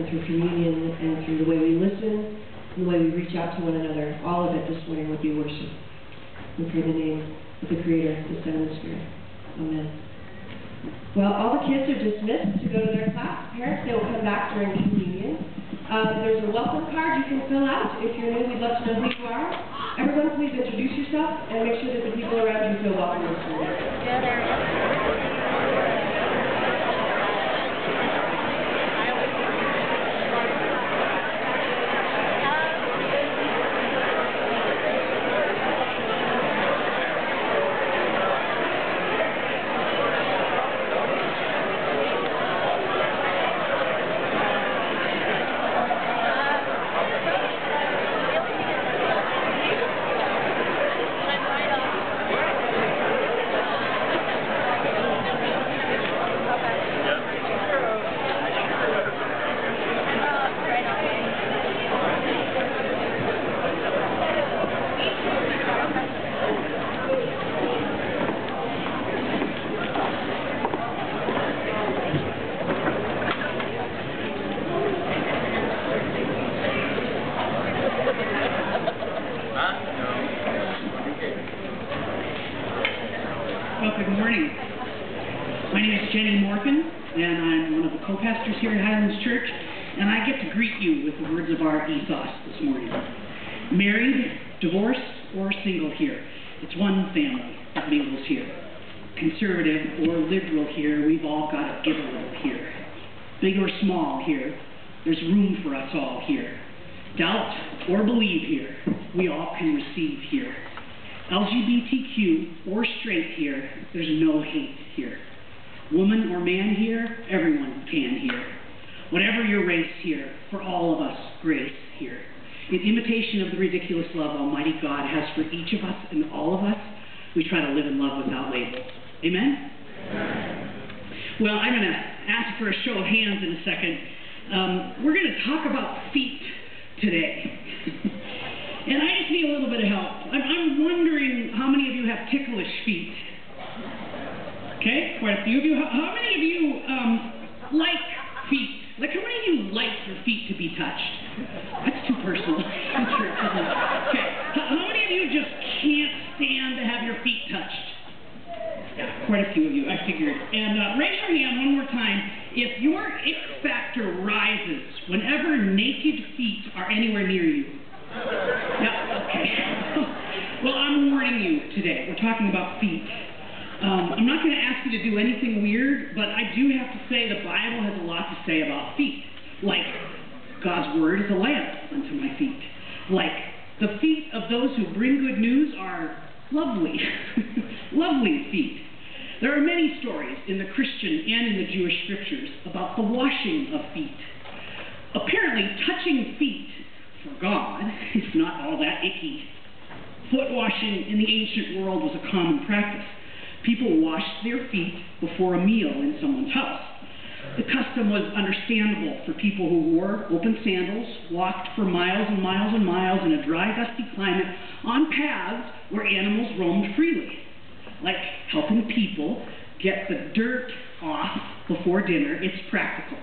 through communion and through the way we listen, and the way we reach out to one another, all of it this morning would be worship. We pray the name of the Creator, the Son, and the Spirit. Amen. Well, all the kids are dismissed to go to their class. Parents, they will come back during communion. Uh, there's a welcome card you can fill out. If you're new, we'd love to know who you are. Everyone, please introduce yourself and make sure that the people around you feel welcome this morning. Co-pastors here at Highlands Church, and I get to greet you with the words of our ethos this morning. Married, divorced, or single here, it's one family that mingles here. Conservative or liberal here, we've all got to give a little here. Big or small here, there's room for us all here. Doubt or believe here, we all can receive here. LGBTQ or straight here, there's no hate here. Woman or man here, everyone can here. Whatever your race here, for all of us, grace here. In imitation of the ridiculous love Almighty God has for each of us and all of us, we try to live in love without labels. Amen? Well, I'm going to ask for a show of hands in a second. Um, we're going to talk about feet today. And I just need a little bit of help. I'm, I'm wondering how many of you have ticklish feet? Okay, quite a few of you. How, how many of you um, like feet? Like, how many of you like your feet to be touched? That's too personal. Okay, how, how many of you just can't stand to have your feet touched? Yeah, quite a few of you, I figured. And uh, raise your hand one more time if your X factor rises whenever naked feet are anywhere near you. Yeah, okay. well, I'm warning you today. We're talking about feet. Um, I'm not going to ask you to do anything weird, but I do have to say the Bible has a lot to say about feet. Like, God's word is a lamp unto my feet. Like, the feet of those who bring good news are lovely, lovely feet. There are many stories in the Christian and in the Jewish scriptures about the washing of feet. Apparently, touching feet for God is not all that icky. Foot washing in the ancient world was a common practice. People washed their feet before a meal in someone's house. The custom was understandable for people who wore open sandals, walked for miles and miles and miles in a dry, dusty climate on paths where animals roamed freely. Like helping people get the dirt off before dinner, it's practical.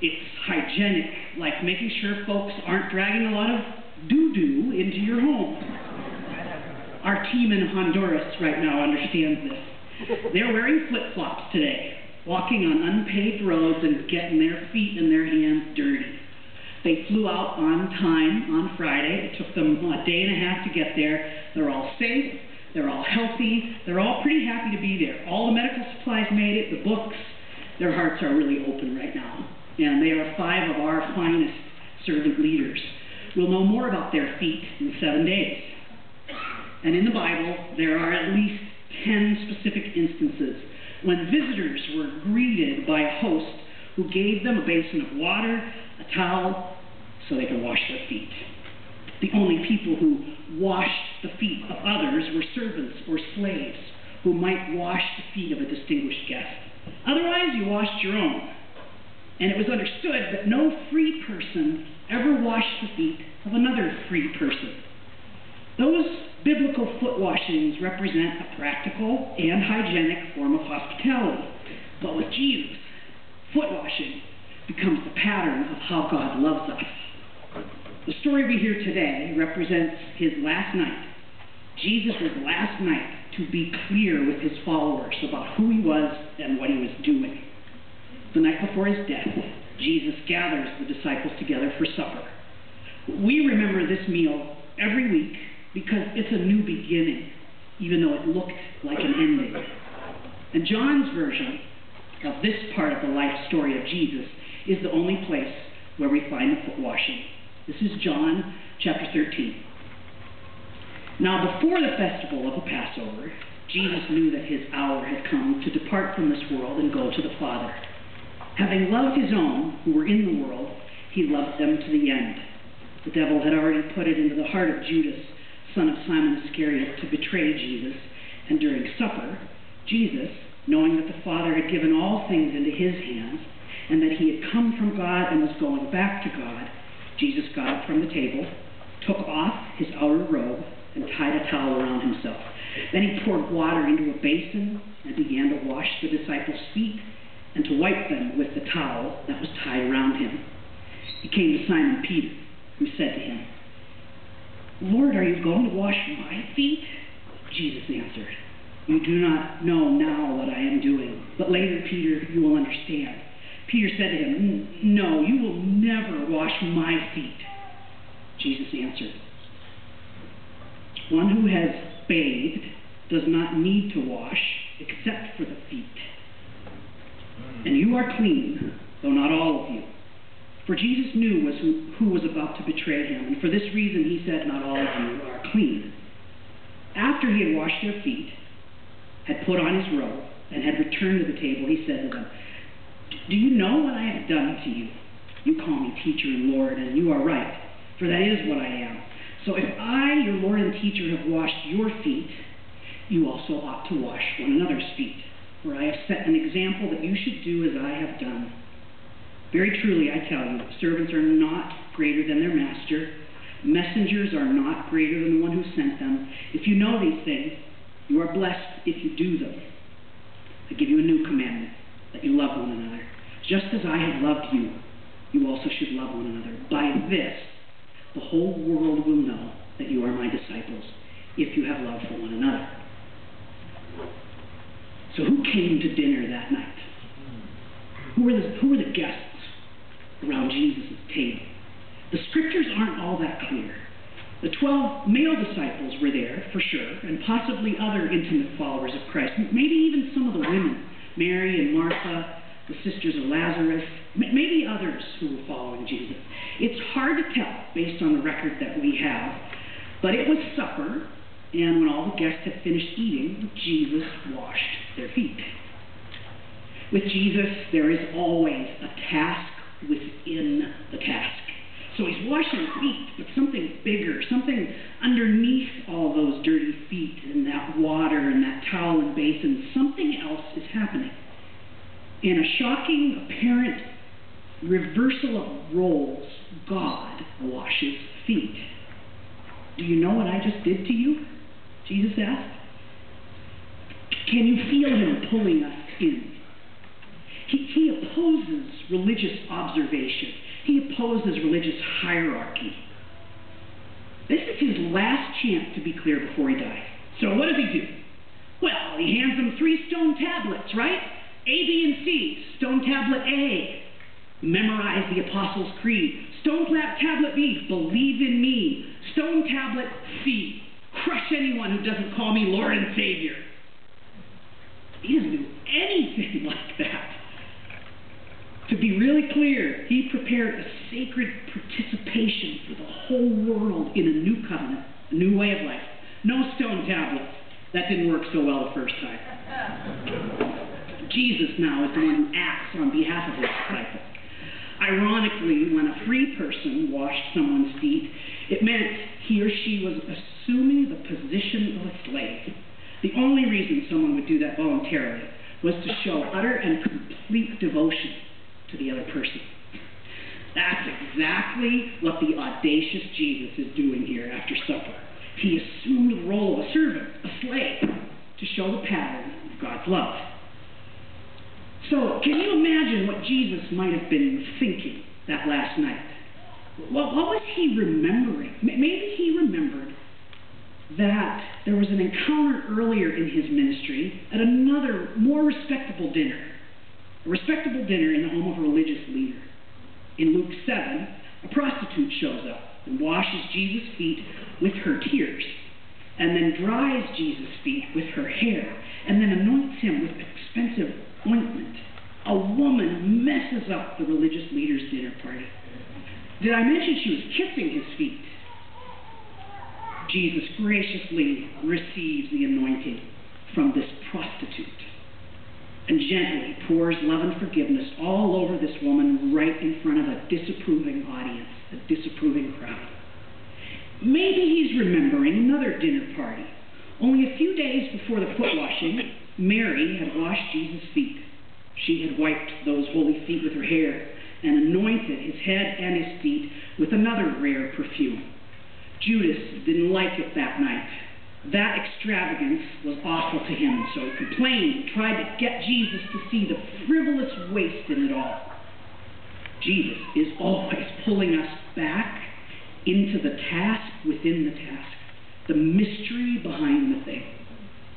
It's hygienic, like making sure folks aren't dragging a lot of doo-doo into your home. Our team in Honduras right now understands this. They're wearing flip-flops today, walking on unpaved roads and getting their feet and their hands dirty. They flew out on time on Friday. It took them a day and a half to get there. They're all safe. They're all healthy. They're all pretty happy to be there. All the medical supplies made it, the books. Their hearts are really open right now. And they are five of our finest servant leaders. We'll know more about their feet in seven days. And in the Bible, there are at least ten specific instances when visitors were greeted by a host who gave them a basin of water, a towel, so they could wash their feet. The only people who washed the feet of others were servants or slaves who might wash the feet of a distinguished guest. Otherwise, you washed your own. And it was understood that no free person ever washed the feet of another free person. Those biblical foot washings represent a practical and hygienic form of hospitality. But with Jesus, foot washing becomes the pattern of how God loves us. The story we hear today represents his last night. Jesus' last night to be clear with his followers about who he was and what he was doing. The night before his death, Jesus gathers the disciples together for supper. We remember this meal every week because it's a new beginning, even though it looked like an ending. And John's version of this part of the life story of Jesus is the only place where we find the foot washing. This is John chapter 13. Now, before the festival of the Passover, Jesus knew that his hour had come to depart from this world and go to the Father. Having loved his own who were in the world, he loved them to the end. The devil had already put it into the heart of Judas, son of Simon Iscariot, to betray Jesus, and during supper, Jesus, knowing that the Father had given all things into his hands, and that he had come from God and was going back to God, Jesus got up from the table, took off his outer robe, and tied a towel around himself. Then he poured water into a basin and began to wash the disciples' feet and to wipe them with the towel that was tied around him. He came to Simon Peter, who said to him, Lord, are you going to wash my feet? Jesus answered, You do not know now what I am doing, but later, Peter, you will understand. Peter said to him, No, you will never wash my feet. Jesus answered, One who has bathed does not need to wash except for the feet. And you are clean, though not all of you. For Jesus knew was who, who was about to betray him, and for this reason he said, Not all of you are clean. After he had washed their feet, had put on his robe, and had returned to the table, he said to them, Do you know what I have done to you? You call me teacher and Lord, and you are right, for that is what I am. So if I, your Lord and teacher, have washed your feet, you also ought to wash one another's feet. For I have set an example that you should do as I have done. Very truly, I tell you, servants are not greater than their master. Messengers are not greater than the one who sent them. If you know these things, you are blessed if you do them. I give you a new commandment, that you love one another. Just as I have loved you, you also should love one another. By this, the whole world will know that you are my disciples, if you have love for one another. So who came to dinner that night? Who were the, who were the guests around Jesus' table? The scriptures aren't all that clear. The twelve male disciples were there, for sure, and possibly other intimate followers of Christ. Maybe even some of the women, Mary and Martha, the sisters of Lazarus, maybe others who were following Jesus. It's hard to tell based on the record that we have, but it was supper, and when all the guests had finished eating, Jesus washed their feet. With Jesus, there is always a task within the task. So he's washing feet, but something bigger, something underneath all those dirty feet and that water and that towel and basin, something else is happening. In a shocking, apparent reversal of roles, God washes feet. Do you know what I just did to you? Jesus asked. Can you feel him pulling us in? He, he opposes religious observation. He opposes religious hierarchy. This is his last chance to be clear before he dies. So what does he do? Well, he hands them three stone tablets, right? A, B, and C. Stone tablet A, memorize the Apostles' Creed. Stone tablet B, believe in me. Stone tablet C, crush anyone who doesn't call me Lord and Savior. He doesn't do anything like that. To be really clear, he prepared a sacred participation for the whole world in a new covenant, a new way of life. No stone tablets. That didn't work so well the first time. Jesus now is the one who acts on behalf of his disciples. Ironically, when a free person washed someone's feet, it meant he or she was assuming the position of a slave. The only reason someone would do that voluntarily was to show utter and complete devotion to the other person. That's exactly what the audacious Jesus is doing here after supper. He assumed the role of a servant, a slave, to show the pattern of God's love. So, can you imagine what Jesus might have been thinking that last night? What, what was he remembering? Maybe he remembered that there was an encounter earlier in his ministry at another, more respectable dinner. A respectable dinner in the home of a religious leader. In Luke 7, a prostitute shows up and washes Jesus' feet with her tears, and then dries Jesus' feet with her hair, and then anoints him with expensive ointment. A woman messes up the religious leader's dinner party. Did I mention she was kissing his feet? Jesus graciously receives the anointing from this prostitute and gently pours love and forgiveness all over this woman right in front of a disapproving audience, a disapproving crowd. Maybe he's remembering another dinner party. Only a few days before the foot washing, Mary had washed Jesus' feet. She had wiped those holy feet with her hair and anointed his head and his feet with another rare perfume. Judas didn't like it that night. That extravagance was awful to him, so he complained tried to get Jesus to see the frivolous waste in it all. Jesus is always pulling us back into the task within the task, the mystery behind the thing.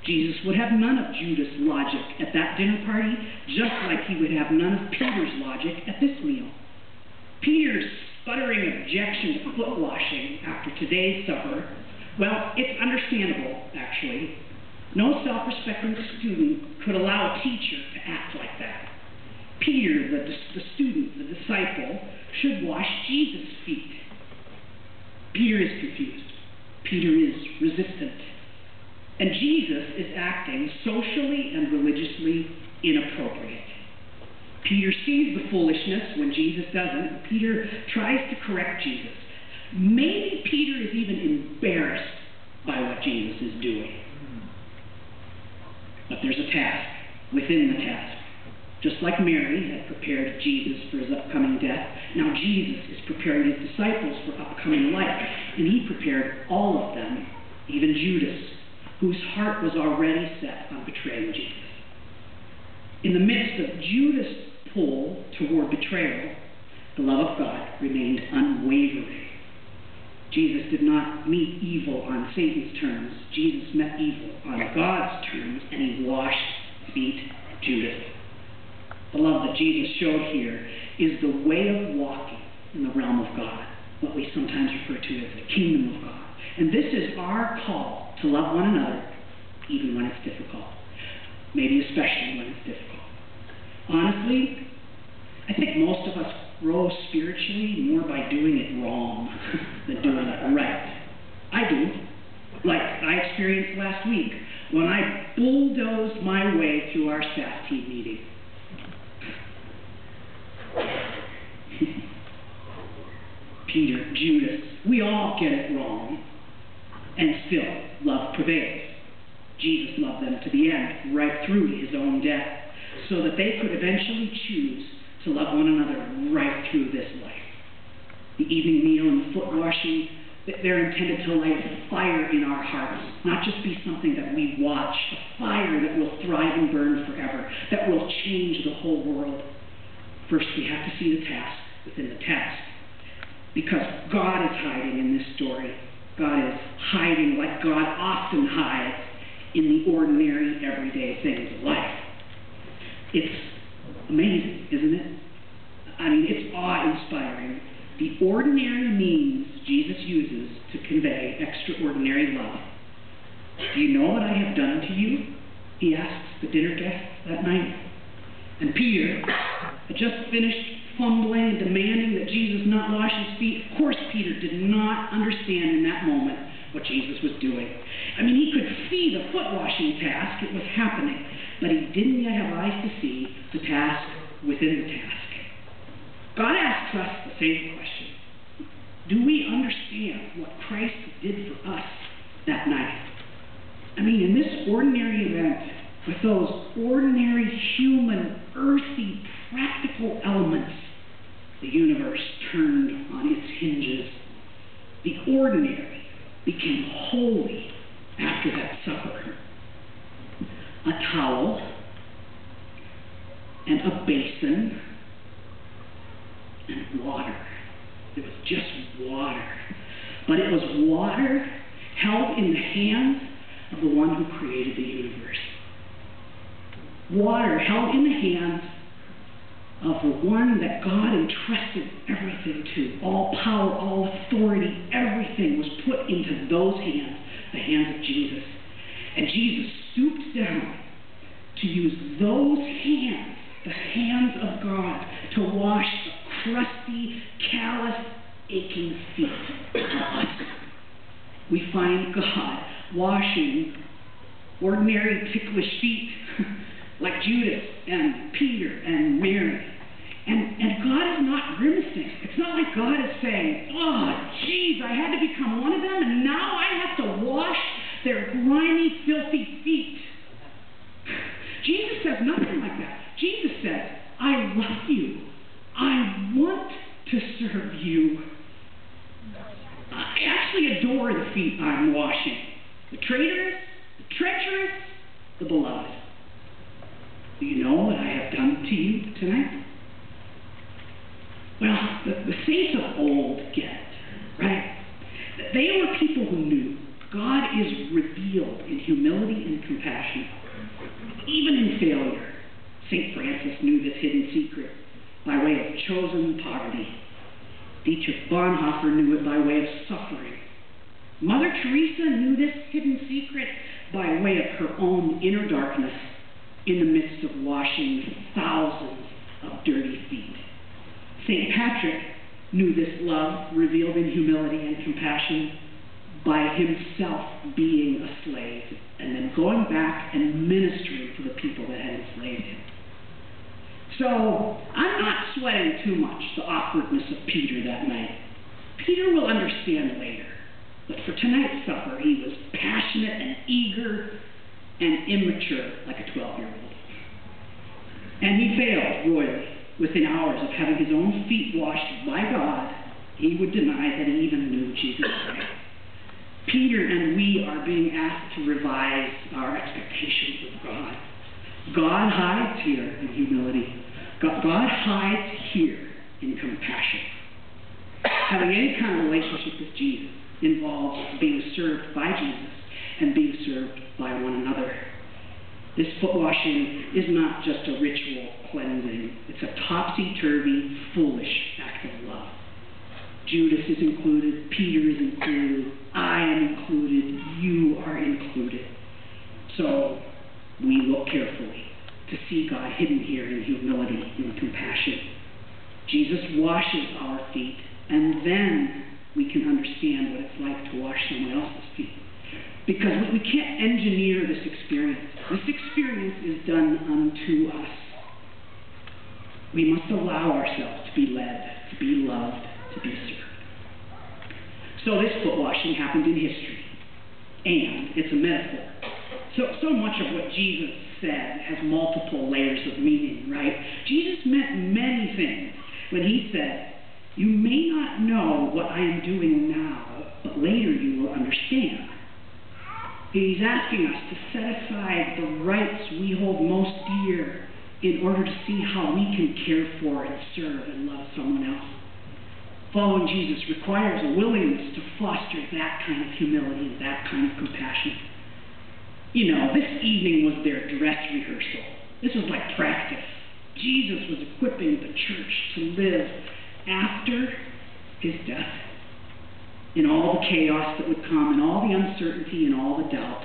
Jesus would have none of Judas' logic at that dinner party, just like he would have none of Peter's logic at this meal. Peter's sputtering objection to foot washing after today's supper, well, it's understandable, actually. No self respecting student could allow a teacher to act like that. Peter, the, the student, the disciple, should wash Jesus' feet. Peter is confused. Peter is resistant. And Jesus is acting socially and religiously inappropriate. Peter sees the foolishness when Jesus doesn't. Peter tries to correct Jesus. Maybe Peter is even embarrassed by what Jesus is doing. But there's a task within the task. Just like Mary had prepared Jesus for his upcoming death, now Jesus is preparing his disciples for upcoming life. And he prepared all of them, even Judas, whose heart was already set on betraying Jesus. In the midst of Judas' pull toward betrayal, the love of God remained unwavering. Jesus did not meet evil on Satan's terms. Jesus met evil on God's terms, and he washed feet Judas. The love that Jesus showed here is the way of walking in the realm of God, what we sometimes refer to as the kingdom of God. And this is our call to love one another, even when it's difficult. Maybe especially when it's difficult. Honestly, I think most of us grow spiritually more by doing it wrong than doing it right. I do. Like I experienced last week when I bulldozed my way through our staff team meeting. Peter, Judas, we all get it wrong, and still love prevails. Jesus loved them to the end, right through his own death, so that they could eventually choose to love one another right through this life. The evening meal and the foot washing, they're intended to light a fire in our hearts, not just be something that we watch, a fire that will thrive and burn forever, that will change the whole world. First, we have to see the task within the task. Because God is hiding in this story. God is hiding like God often hides in the ordinary, everyday things of life. It's amazing, isn't it? I mean, it's awe inspiring. The ordinary means Jesus uses to convey extraordinary love. Do you know what I have done to you? He asks the dinner guests that night. And Peter had just finished fumbling and demanding that Jesus not wash his feet. Of course, Peter did not understand in that moment what Jesus was doing. I mean, he could see the foot washing task, it was happening, but he didn't yet have eyes to see the task within the task. God asks us the same question Do we understand what Christ did for us that night? I mean, in this ordinary event, with those ordinary human, earthy, practical elements, the universe turned on its hinges. The ordinary became holy after that supper. Towel, and a basin and water. It was just water. But it was water held in the hands of the one who created the universe. Water held in the hands of the one that God entrusted everything to. All power, all authority, everything was put into those hands, the hands of Jesus. And Jesus stooped down to use those hands, the hands of God, to wash the crusty, callous, aching feet. We find God washing ordinary ticklish feet like Judas and Peter and Mary. And, and God is not grimacing. It's not like God is saying, oh, geez, I had to become one of them, and now I have to wash their grimy, filthy feet. Jesus says nothing like that. Jesus says, I love you. I want to serve you. I actually adore the feet I'm washing. The traitorous, the treacherous, the beloved. Do you know what I have done to you tonight? Well, the, the saints of old get it, right? They were people who knew God is revealed in humility and compassion, even in failure. St. Francis knew this hidden secret by way of chosen poverty. Dietrich Bonhoeffer knew it by way of suffering. Mother Teresa knew this hidden secret by way of her own inner darkness in the midst of washing thousands of dirty feet. St. Patrick knew this love revealed in humility and compassion by himself being a slave and then going back and ministering to the people that had enslaved him. So I'm not sweating too much the awkwardness of Peter that night. Peter will understand later. But for tonight's supper, he was passionate and eager and immature like a 12 year old. And he failed royally. Within hours of having his own feet washed by God, he would deny that he even knew Jesus Christ. Peter and we are being asked to revise our expectations of God. God hides here in humility. God, hides here in compassion. Having any kind of relationship with Jesus involves being served by Jesus and being served by one another. This foot washing is not just a ritual cleansing, it's a topsy turvy, foolish act of love. Judas is included, Peter is included, I am included, you are included. So we look carefully to see God hidden here in humility and compassion. Jesus washes our feet, and then we can understand what it's like to wash someone else's feet. Because we can't engineer this experience. This experience is done unto us. We must allow ourselves to be led, to be loved, to be served. So this foot washing happened in history, and it's a metaphor. So, so much of what Jesus said has multiple layers of meaning, right? Jesus meant many things when he said, You may not know what I am doing now, but later you will understand. He's asking us to set aside the rights we hold most dear in order to see how we can care for and serve and love someone else. Following Jesus requires a willingness to foster that kind of humility and that kind of compassion. You know, this evening was their dress rehearsal. This was like practice. Jesus was equipping the church to live after his death in all the chaos that would come, and all the uncertainty and all the doubt.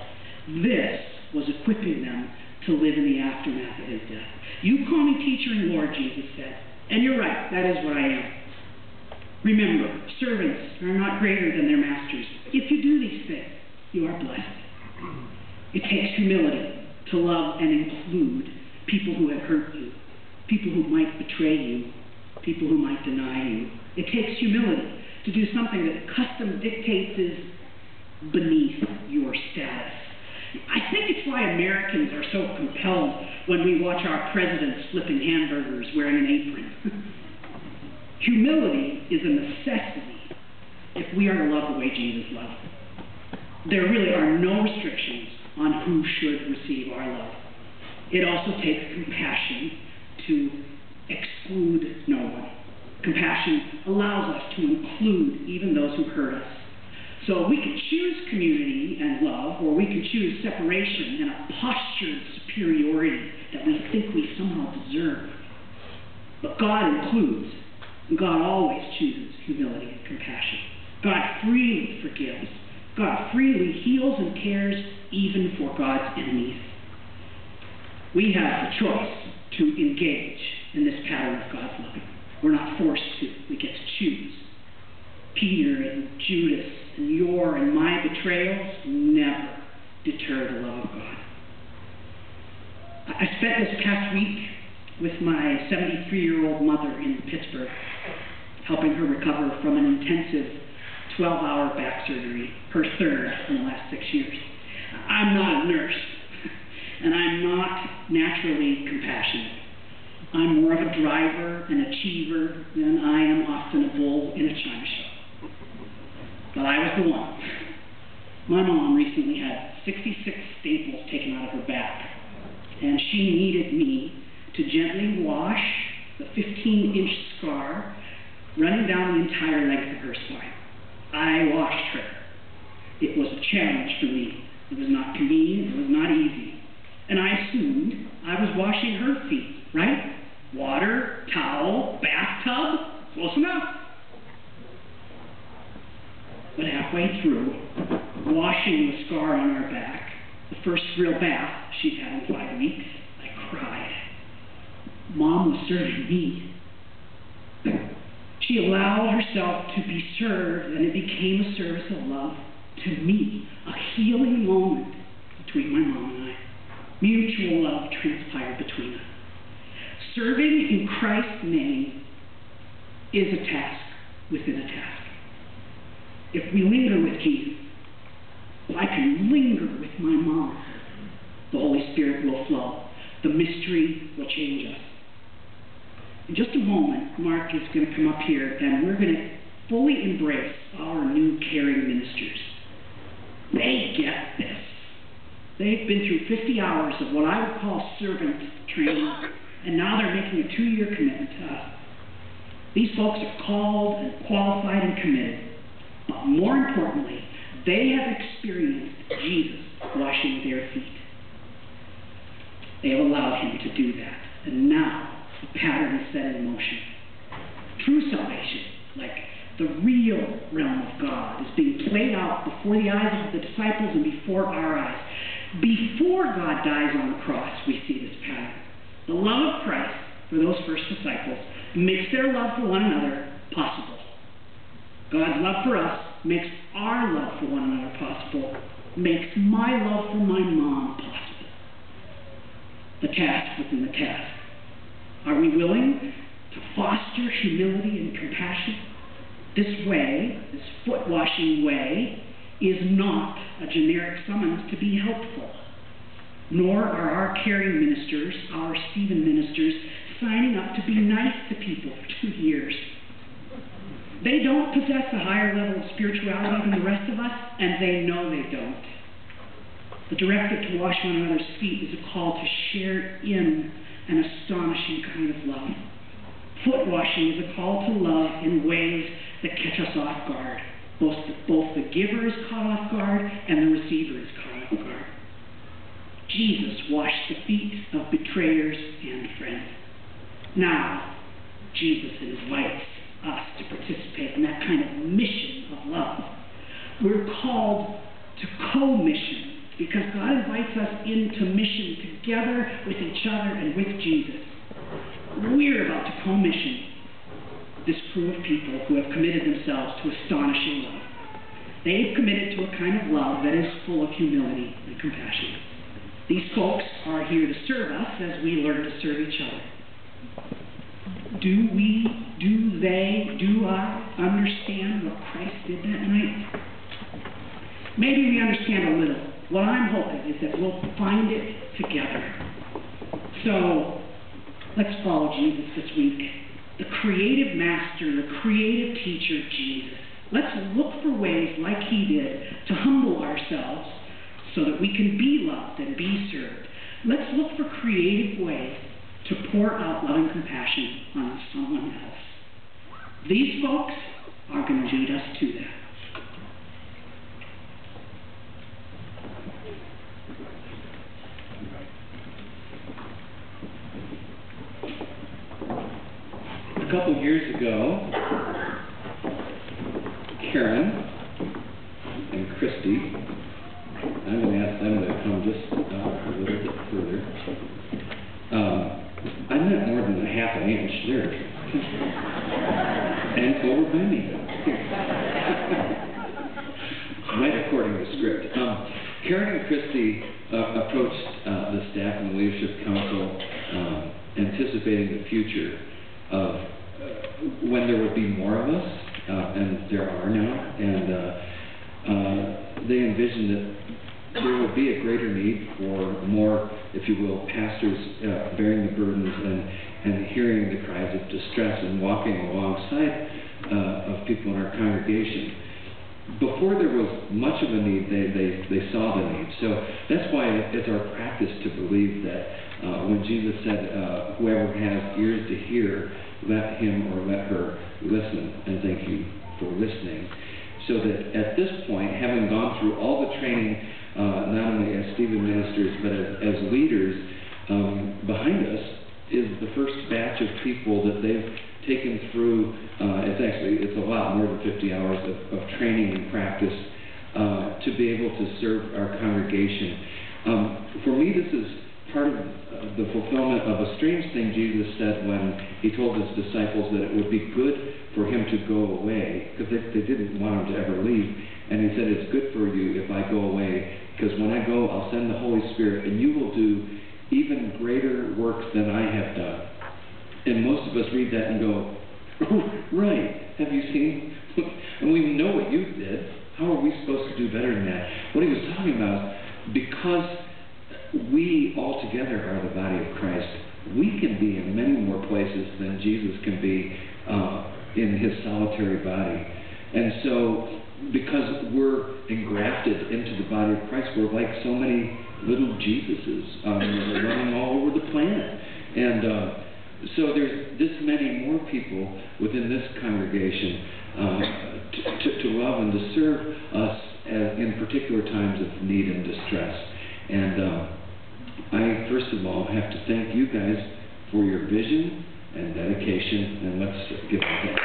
This was equipping them to live in the aftermath of his death. You call me teacher and Lord, Jesus said. And you're right, that is what I am. Remember, servants are not greater than their masters. If you do these things, you are blessed. It takes humility to love and include people who have hurt you, people who might betray you, people who might deny you. It takes humility to do something that custom dictates is beneath your status. I think it's why Americans are so compelled when we watch our presidents flipping hamburgers wearing an apron. Humility is a necessity if we are to love the way Jesus loved. There really are no restrictions on who should receive our love. It also takes compassion to exclude no one. Compassion allows us to include even those who hurt us. So we can choose community and love, or we can choose separation and a postured superiority that we think we somehow deserve. But God includes, God always chooses humility and compassion. God freely forgives. God freely heals and cares even for God's enemies. We have the choice to engage in this pattern of God's loving. We're not forced to. We get to choose. Peter and Judas and your and my betrayals never deter the love of God. I spent this past week with my 73 year old mother in Pittsburgh, helping her recover from an intensive 12 hour back surgery, her third in the last six years. I'm not a nurse, and I'm not naturally compassionate. I'm more of a driver and achiever than I am often a bull in a china shop. But I was the one. My mom recently had 66 staples taken out of her back, and she needed me to gently wash the 15 inch scar running down the entire length of her spine. I washed her. It was a challenge for me. It was not convenient, it was not easy. And I assumed I was washing her feet, right? Water, towel, bathtub, close enough. But halfway through, washing the scar on her back, the first real bath she'd had in five weeks, I cried. Mom was serving me. She allowed herself to be served, and it became a service of love to me, a healing moment between my mom and I. Mutual love transpired between us. Serving in Christ's name is a task within a task. If we linger with Jesus, if I can linger with my mom, the Holy Spirit will flow. The mystery will change us. In just a moment, Mark is going to come up here and we're going to fully embrace our new caring ministers. They get this. They've been through 50 hours of what I would call servant training, and now they're making a two year commitment to us. These folks are called and qualified and committed. But more importantly, they have experienced Jesus washing their feet. They have allowed him to do that. And now the pattern is set in motion. True salvation, like the real realm of God, is being played out before the eyes of the disciples and before our eyes. Before God dies on the cross, we see this pattern. The love of Christ for those first disciples makes their love for one another possible. God's love for us makes our love for one another possible, makes my love for my mom possible. The task within the task. Are we willing to foster humility and compassion? This way, this foot washing way, is not a generic summons to be helpful. Nor are our caring ministers, our Stephen ministers, signing up to be nice to people for two years. They don't possess a higher level of spirituality than the rest of us, and they know they don't. The directive to wash one another's feet is a call to share in an astonishing kind of love. Foot washing is a call to love in ways that catch us off guard. Both the, both the giver is caught off guard and the receiver is caught off guard. Jesus washed the feet of betrayers and friends. Now, Jesus invites us to participate in that kind of mission of love. We're called to co-mission because God invites us into mission together with each other and with Jesus. We're about to co-mission this crew of people who have committed themselves to astonishing love. They've committed to a kind of love that is full of humility and compassion. These folks are here to serve us as we learn to serve each other. Do we, do they, do I understand what Christ did that night? Maybe we understand a little. What I'm hoping is that we'll find it together. So, let's follow Jesus this week. The creative master, the creative teacher, Jesus. Let's look for ways, like he did, to humble ourselves so that we can be loved and be served. Let's look for creative ways to pour out loving compassion on someone else. These folks are going to lead us to that. A couple years ago, Karen and Christy, I'm going to ask them to come just uh, a little bit further. Um, I meant more than a half an inch there. and over by me. right according to script. Um, Karen and Christy uh, approached uh, the staff and leadership council um, anticipating the future uh, there would be more of us, uh, and there are now, and uh, uh, they envisioned that there would be a greater need for more, if you will, pastors uh, bearing the burdens and, and hearing the cries of distress and walking alongside uh, of people in our congregation. Before there was much of a need, they, they, they saw the need. So that's why it's our practice to believe that uh, when Jesus said, uh, whoever has ears to hear, let him or let her listen. And thank you for listening. So that at this point, having gone through all the training, uh, not only as Stephen ministers, but as, as leaders, um, behind us is the first batch of people that they've taken through, uh, it's actually, it's a lot more than 50 hours of, of training and practice uh, to be able to serve our congregation. Um, for me, this is part of the fulfillment of a strange thing Jesus said when he told his disciples that it would be good for him to go away, because they, they didn't want him to ever leave. And he said, It's good for you if I go away, because when I go, I'll send the Holy Spirit, and you will do even greater works than I have done. And most of us read that and go, oh, right, have you seen? and we know what you did. How are we supposed to do better than that? What he was talking about, because we all together are the body of Christ, we can be in many more places than Jesus can be uh, in his solitary body. And so, because we're engrafted into the body of Christ, we're like so many little Jesuses um, running all over the planet. And uh, so there's this many more people within this congregation uh, to, to, love and to serve us as, in particular times of need and distress. And uh, I, first of all, have to thank you guys for your vision and dedication, and let's give them thanks.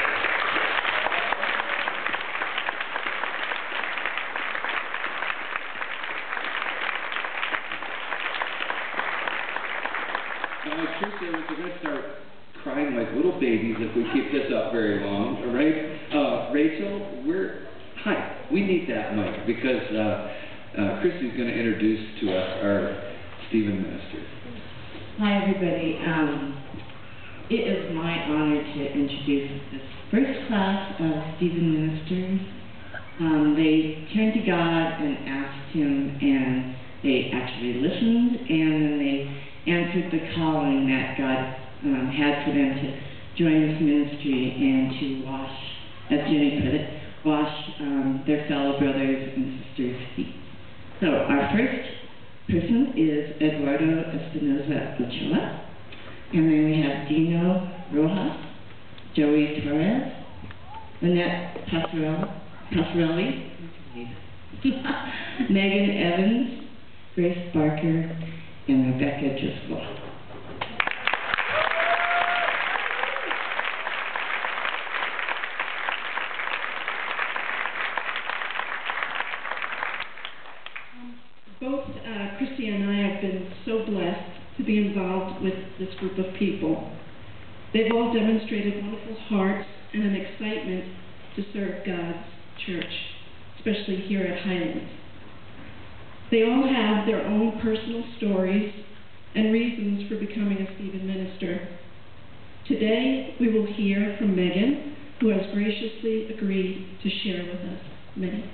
Like we're going to start crying like little babies if we keep this up very long, all right? Uh, Rachel, we're, hi, we need that mic because uh, uh, Christy's going to introduce to us our Stephen minister. Hi, everybody. Um, it is my honor to introduce this first class of Stephen ministers. Um, they turned to God and asked Him, and they actually listened, and then they answered the calling that God um, had for them to join this ministry and to wash, as Jenny put it, wash um, their fellow brothers and sisters' feet. So our first person is Eduardo Espinoza Ochoa. And then we have Dino Rojas, Joey Torres, Lynette Passarelli, Passarelli Megan Evans, Grace Barker, and Rebecca Driscoll. both uh, Christy and I have been so blessed to be involved with this group of people. They've all demonstrated wonderful hearts and an excitement to serve God's church, especially here at Highland. They all have their own personal stories and reasons for becoming a Stephen minister. Today, we will hear from Megan, who has graciously agreed to share with us many.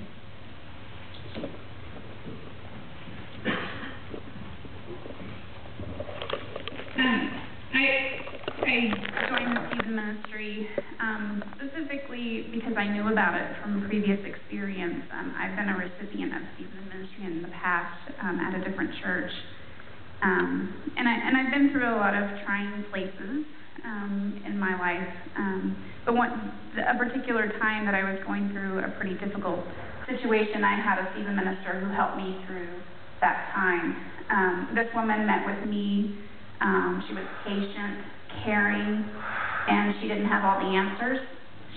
I, I joined the Stephen Ministry um, specifically because I knew about it from previous experience. Um, I've been a recipient of Stephen Ministry in the past um, at a different church. Um, and, I, and I've been through a lot of trying places um, in my life. Um, but one, a particular time that I was going through a pretty difficult situation, I had a Stephen minister who helped me through that time. Um, this woman met with me. Um, she was patient, caring, and she didn't have all the answers.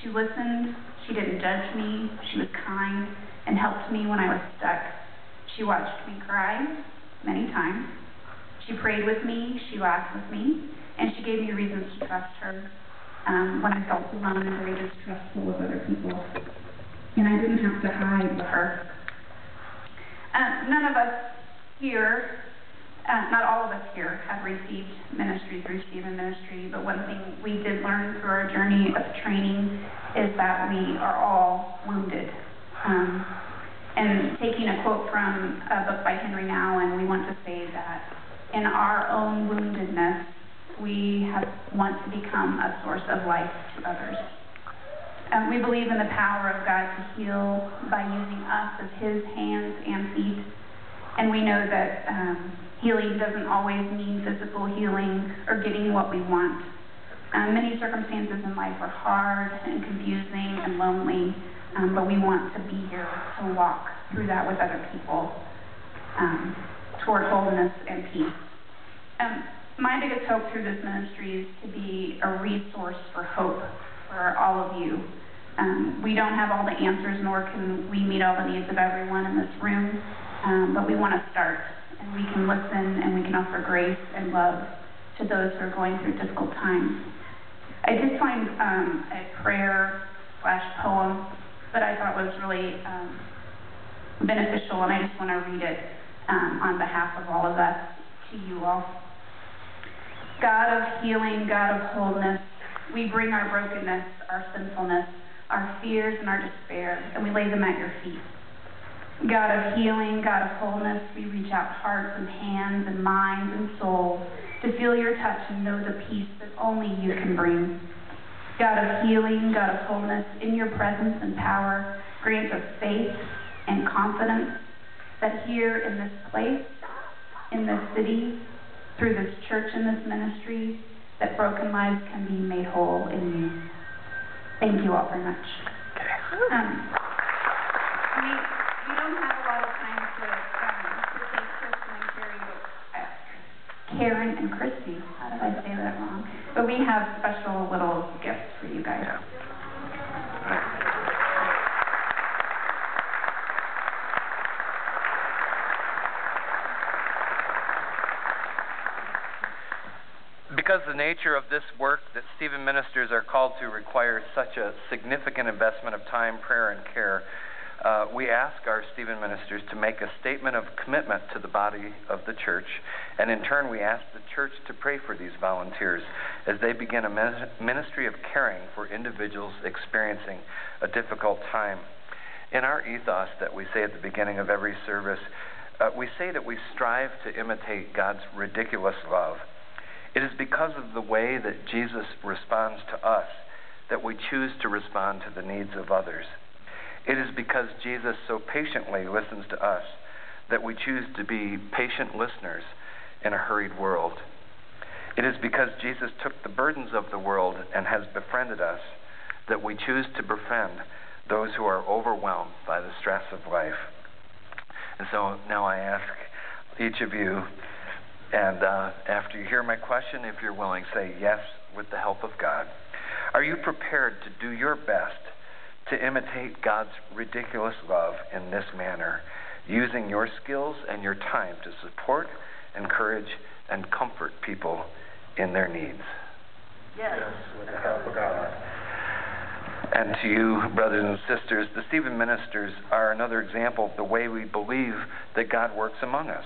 She listened. She didn't judge me. She was kind and helped me when I was stuck. She watched me cry many times. She prayed with me. She laughed with me. And she gave me reasons to trust her um, when I felt alone and very distrustful of other people. And I didn't have to hide with her. Uh, none of us here uh, not all of us here have received ministry through Stephen Ministry, but one thing we did learn through our journey of training is that we are all wounded. Um, and taking a quote from a book by Henri Nouwen, we want to say that in our own woundedness, we have, want to become a source of life to others. Um, we believe in the power of God to heal by using us as His hands and feet, and we know that um, healing doesn't always mean physical healing or getting what we want. Um, many circumstances in life are hard and confusing and lonely, um, but we want to be here to walk through that with other people um, toward wholeness and peace. Um, my biggest hope through this ministry is to be a resource for hope for all of you. Um, we don't have all the answers, nor can we meet all the needs of everyone in this room, um, but we want to start we can listen and we can offer grace and love to those who are going through difficult times. I did find um, a prayer slash poem that I thought was really um, beneficial, and I just want to read it um, on behalf of all of us to you all. God of healing, God of wholeness, we bring our brokenness, our sinfulness, our fears, and our despair, and we lay them at your feet. God of healing, God of wholeness, we reach out hearts and hands and minds and souls to feel your touch and know the peace that only you can bring. God of healing, God of wholeness, in your presence and power, grant us faith and confidence that here in this place, in this city, through this church and this ministry, that broken lives can be made whole in you. Thank you all very much. Um, don't have a lot of time to, um, to thank Kristen and Carrie, uh, Karen and Christy, how did I say that wrong? But we have special little gifts for you guys. Because the nature of this work that Stephen ministers are called to requires such a significant investment of time, prayer, and care, uh, we ask our Stephen ministers to make a statement of commitment to the body of the church, and in turn, we ask the church to pray for these volunteers as they begin a ministry of caring for individuals experiencing a difficult time. In our ethos that we say at the beginning of every service, uh, we say that we strive to imitate God's ridiculous love. It is because of the way that Jesus responds to us that we choose to respond to the needs of others. It is because Jesus so patiently listens to us that we choose to be patient listeners in a hurried world. It is because Jesus took the burdens of the world and has befriended us that we choose to befriend those who are overwhelmed by the stress of life. And so now I ask each of you, and uh, after you hear my question, if you're willing, say yes with the help of God. Are you prepared to do your best to imitate God's ridiculous love in this manner, using your skills and your time to support, encourage, and comfort people in their needs. Yes. yes with the help of God. And to you, brothers and sisters, the Stephen ministers are another example of the way we believe that God works among us.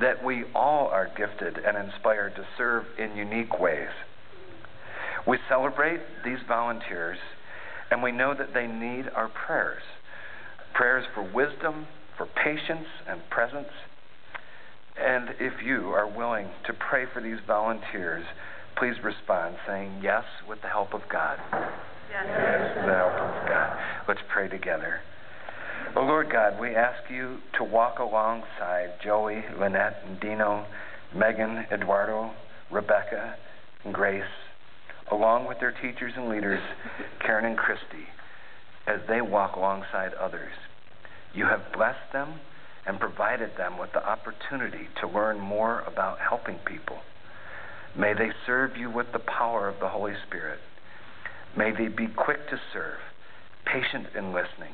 That we all are gifted and inspired to serve in unique ways. We celebrate these volunteers and we know that they need our prayers prayers for wisdom, for patience, and presence. And if you are willing to pray for these volunteers, please respond saying yes with the help of God. Yes. yes with the help of God. Let's pray together. Oh Lord God, we ask you to walk alongside Joey, Lynette, and Dino Megan, Eduardo, Rebecca, and Grace, along with their teachers and leaders, Karen and Christy, as they walk alongside others. You have blessed them and provided them with the opportunity to learn more about helping people. May they serve you with the power of the Holy Spirit. May they be quick to serve, patient in listening,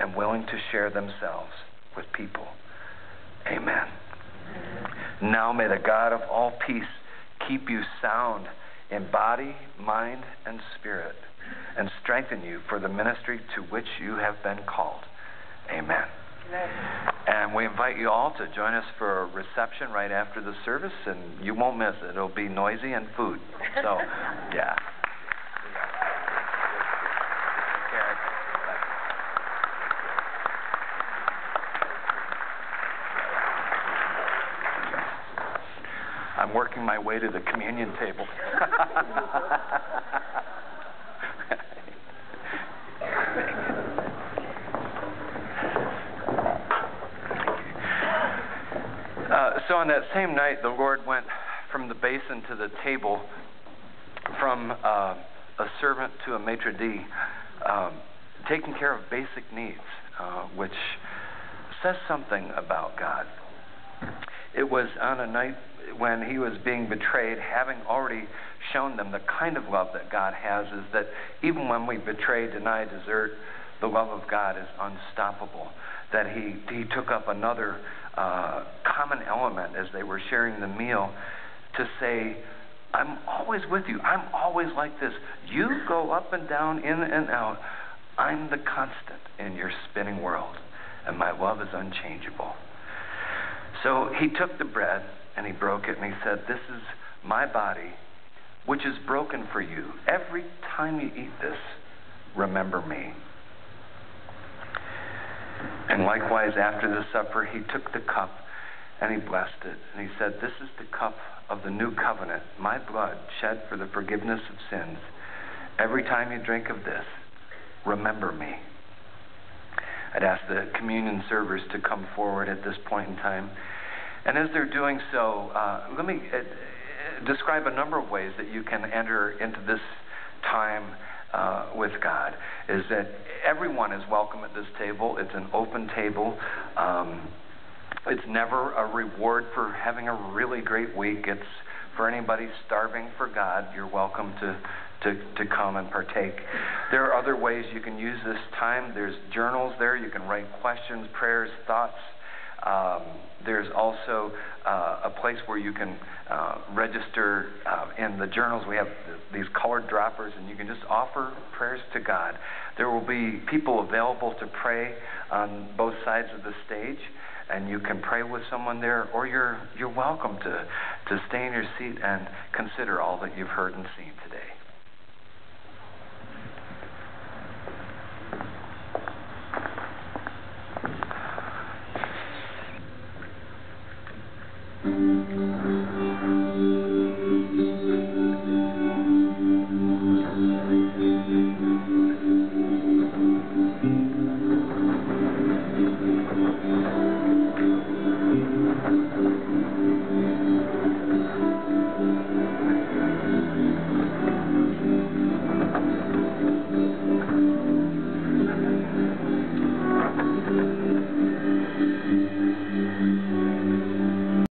and willing to share themselves with people. Amen. Now may the God of all peace keep you sound in body, mind, and spirit, and strengthen you for the ministry to which you have been called. Amen. And we invite you all to join us for a reception right after the service, and you won't miss it. It'll be noisy and food. So, yeah. I'm my way to the communion table. Uh, so on that same night, the Lord went from the basin to the table, from uh, a servant to a maitre d', um, taking care of basic needs, uh, which says something about God. It was on a night when he was being betrayed, having already shown them the kind of love that God has, is that even when we betray, deny, desert, the love of God is unstoppable. That he, he took up another uh, common element as they were sharing the meal to say, I'm always with you. I'm always like this. You go up and down, in and out. I'm the constant in your spinning world, and my love is unchangeable. So he took the bread and he broke it and he said, This is my body, which is broken for you. Every time you eat this, remember me. And likewise, after the supper, he took the cup and he blessed it. And he said, This is the cup of the new covenant, my blood shed for the forgiveness of sins. Every time you drink of this, remember me. I'd ask the communion servers to come forward at this point in time. And as they're doing so, uh, let me uh, describe a number of ways that you can enter into this time uh, with God. Is that everyone is welcome at this table. It's an open table. Um, it's never a reward for having a really great week. It's for anybody starving for God. You're welcome to to, to come and partake. There are other ways you can use this time. There's journals there. You can write questions, prayers, thoughts. Um, there's also uh, a place where you can uh, register uh, in the journals. We have th- these colored droppers, and you can just offer prayers to God. There will be people available to pray on both sides of the stage, and you can pray with someone there, or you're you're welcome to to stay in your seat and consider all that you've heard and seen today. Mm-hmm.